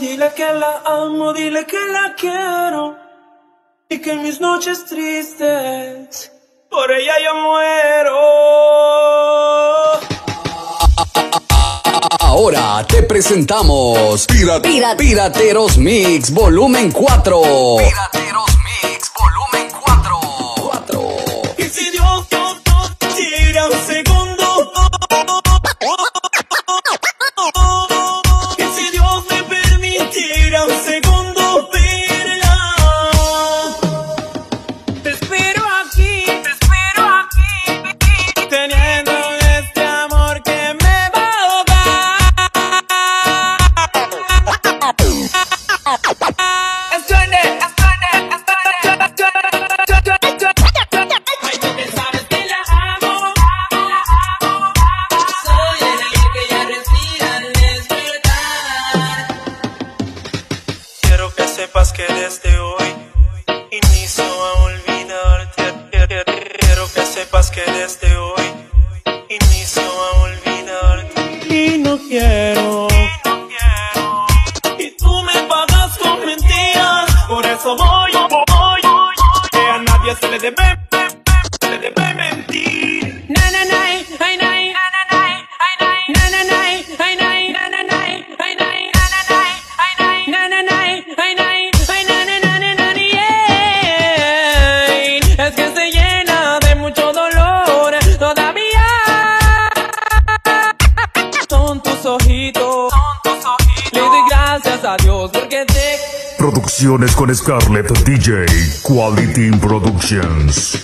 dile que la amo, dile que la quiero. Y que en mis noches tristes, por ella yo muero. Ahora te presentamos Pira- Pira- Pirateros Mix Volumen 4. Pirateros sepas que desde hoy inicio a olvidarte. Quiero que sepas que desde hoy inicio a olvidarte. Y no quiero. Y tú me pagas con mentiras. Por eso voy, voy, voy. Que a nadie se le debe, Producciones con Scarlett DJ Quality Productions.